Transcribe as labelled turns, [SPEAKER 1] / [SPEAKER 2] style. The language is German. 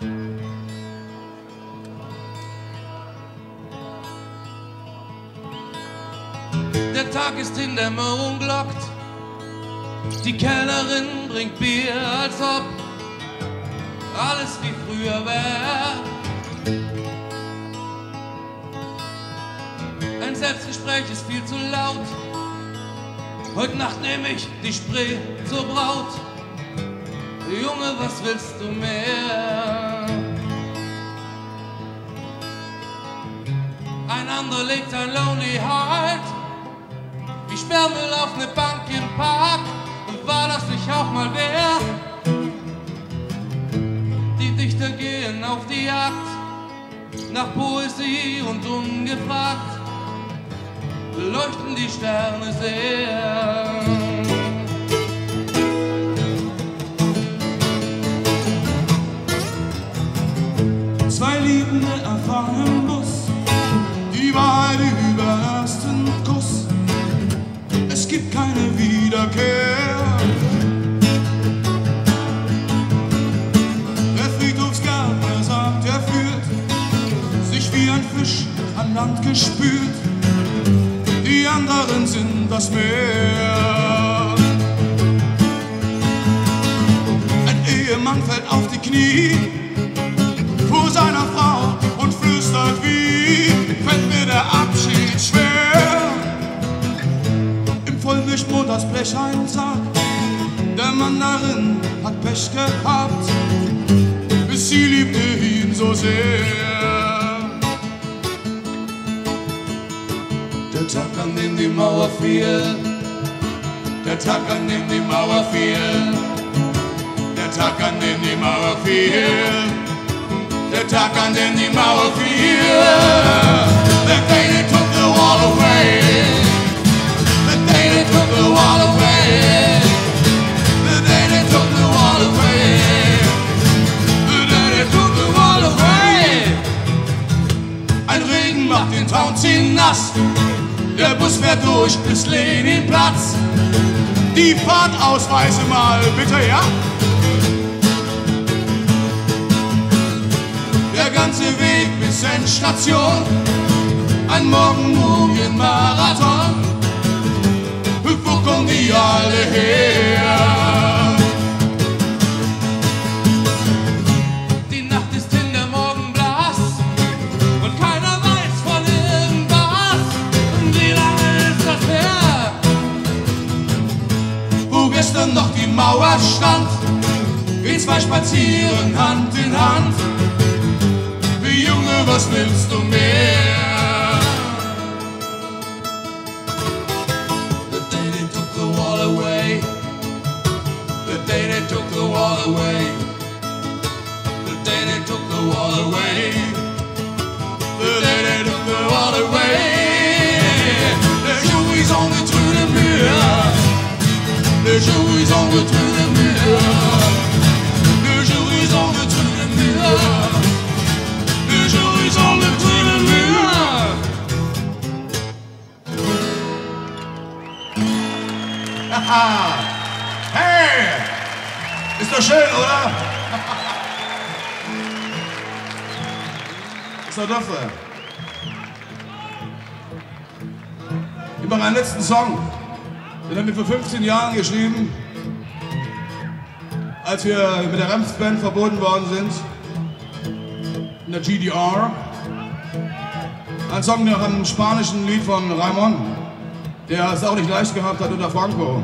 [SPEAKER 1] Der Tag ist in Dämmerung glockt. Die Kellnerin bringt Bier, als ob alles wie früher wäre. Ein Selbstgespräch ist viel zu laut. Heute Nacht nehme ich die Spree zur Braut. Junge, was willst du mehr? Ein anderer legt ein Lonely Heart wie Sperrmüll auf ne Bank im Park. Und war das nicht auch mal wer? Die Dichter gehen auf die Jagd nach Poesie und ungefragt leuchten die Sterne sehr.
[SPEAKER 2] Fisch an Land gespült. Die anderen sind das Meer. Ein Ehemann fällt auf die Knie vor seiner Frau und flüstert wie, fällt mir der Abschied schwer. Im Vollmilchmond das Blech ein Sack, der Mann darin hat Pech gehabt, bis sie liebte ihn so sehr.
[SPEAKER 1] Der Tag, an dem die Mauer fiel, der Tag, an dem die Mauer fiel,
[SPEAKER 2] Der Tag, an dem die Mauer fiel, der Tag, an dem die Mauer fiel, the day they took the wall away, the day they took the wall away, the day they took the wall away, the day they took the wall away. Ein Regen macht den Townsend nass, der Bus fährt durch bis Leninplatz. Die Fahrtausweise mal bitte, ja? Der ganze Weg bis Endstation, ein Morgenmumienmarathon. Noch die Mauer stand, wir zwei spazieren Hand in Hand. Wie Junge, was willst du mehr?
[SPEAKER 1] The day they took the wall away,
[SPEAKER 2] The day they took the wall away,
[SPEAKER 1] the day they took the wall away.
[SPEAKER 2] the day they took the wall away. Ont détruit le mur, le schön, oder? Ist doch dafür. Über meinen letzten Song, den haben wir vor 15 Jahren geschrieben, als wir mit der Ramsband verboten worden sind, in der GDR. Ein Song nach einem spanischen Lied von Raimon, der es auch nicht leicht gehabt hat unter Franco.